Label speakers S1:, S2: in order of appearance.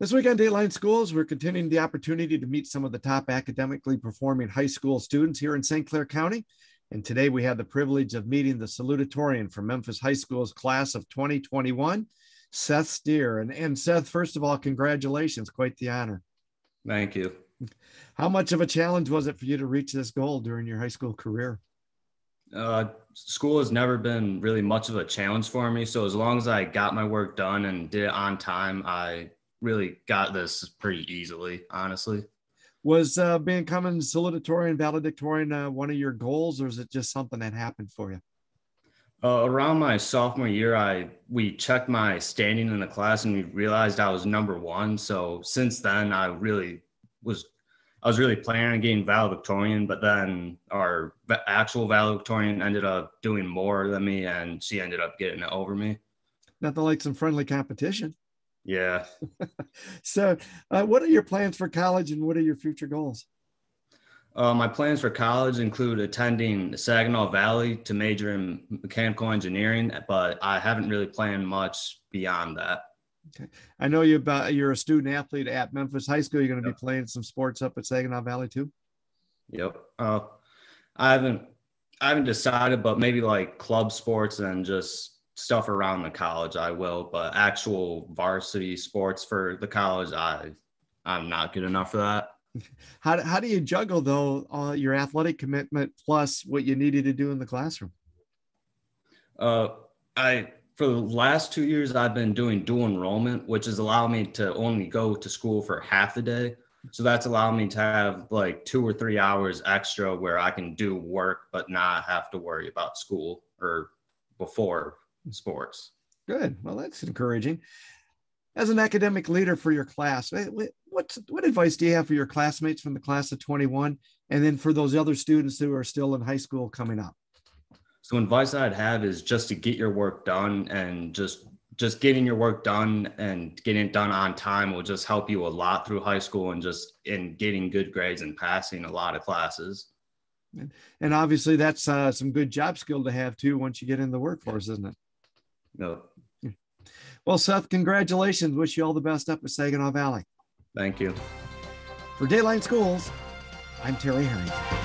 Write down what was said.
S1: This week on Dateline Schools, we're continuing the opportunity to meet some of the top academically performing high school students here in St. Clair County. And today we have the privilege of meeting the salutatorian from Memphis High School's class of 2021, Seth Stier. And, and Seth, first of all, congratulations, quite the honor.
S2: Thank you.
S1: How much of a challenge was it for you to reach this goal during your high school career?
S2: Uh, school has never been really much of a challenge for me. So as long as I got my work done and did it on time, I really got this pretty easily, honestly.
S1: Was uh, becoming salutatorian, valedictorian uh, one of your goals, or is it just something that happened for you?
S2: Uh, around my sophomore year, I we checked my standing in the class and we realized I was number one. So since then, I really was I was really planning on getting valedictorian, but then our actual valedictorian ended up doing more than me, and she ended up getting it over me.
S1: Nothing like some friendly competition.
S2: Yeah.
S1: so, uh, what are your plans for college and what are your future goals?
S2: Uh, my plans for college include attending Saginaw Valley to major in mechanical engineering, but I haven't really planned much beyond that.
S1: Okay. I know you about you're a student athlete at Memphis High School. You're going to yep. be playing some sports up at Saginaw Valley too.
S2: Yep. Uh, I haven't I haven't decided, but maybe like club sports and just stuff around the college I will, but actual varsity sports for the college I I'm not good enough for that.
S1: How, how do you juggle though uh, your athletic commitment plus what you needed to do in the classroom?
S2: Uh, I for the last two years I've been doing dual enrollment, which has allowed me to only go to school for half the day. So that's allowed me to have like two or three hours extra where I can do work but not have to worry about school or before sports.
S1: Good. Well, that's encouraging. As an academic leader for your class, what what advice do you have for your classmates from the class of 21 and then for those other students who are still in high school coming up?
S2: So advice I'd have is just to get your work done and just just getting your work done and getting it done on time will just help you a lot through high school and just in getting good grades and passing a lot of classes.
S1: And obviously that's uh, some good job skill to have too once you get in the workforce, isn't it?
S2: No.
S1: Well, Seth, congratulations. Wish you all the best up at Saginaw Valley.
S2: Thank you.
S1: For Dateline Schools, I'm Terry Harrington.